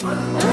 Oh.